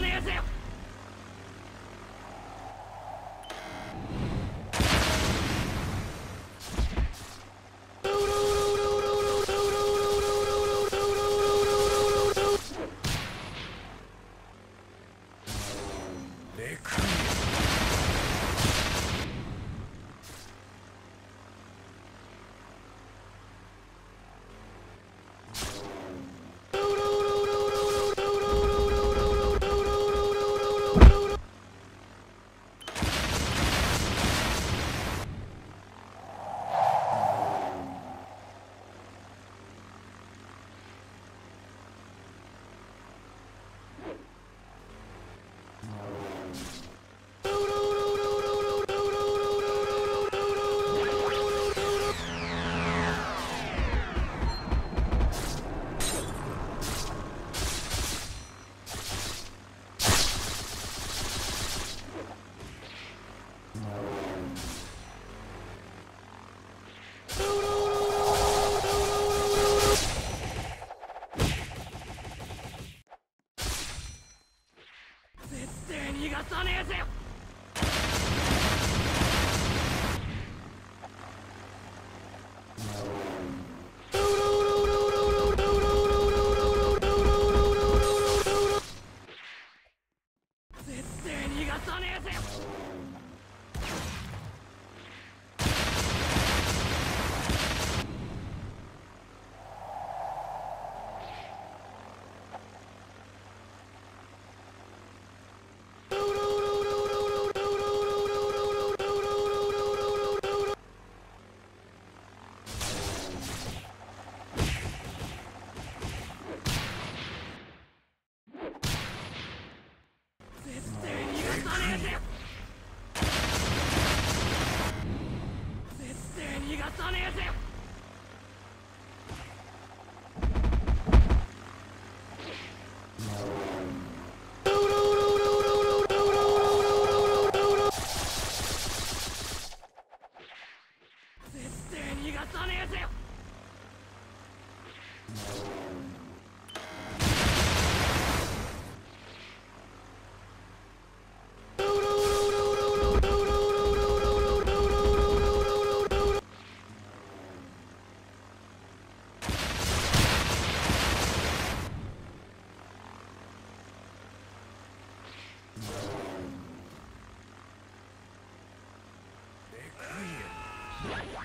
ねえぜさねえぜ絶対逃がさねえぜ。よ Brilliant.